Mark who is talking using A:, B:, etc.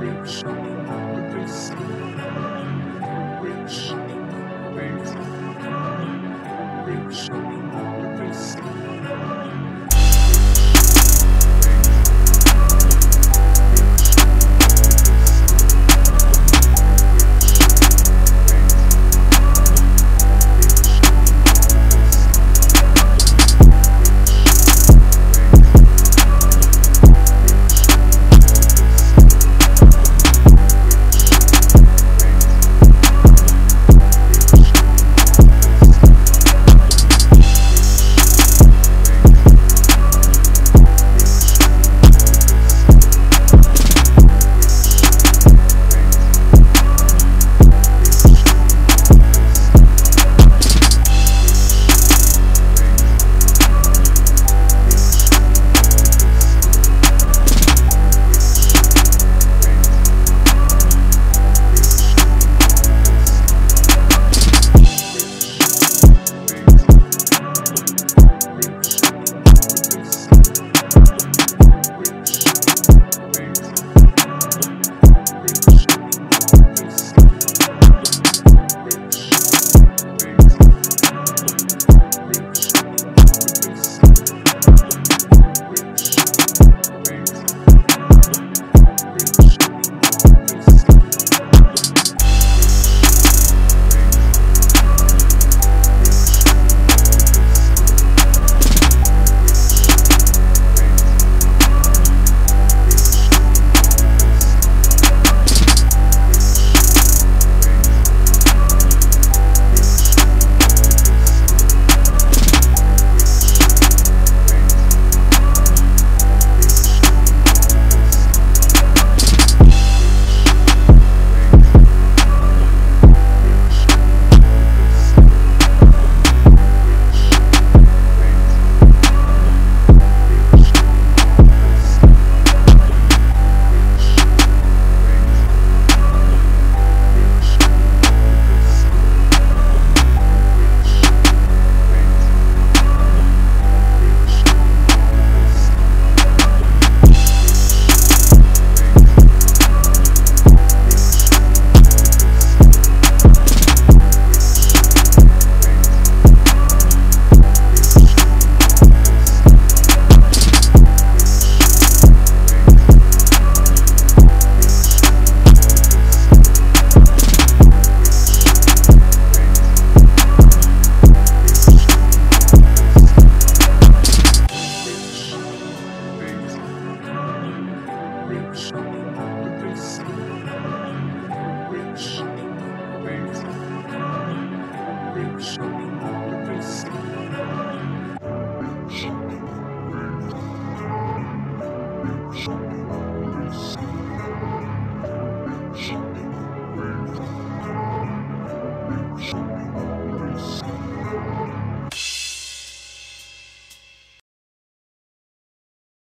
A: Rich.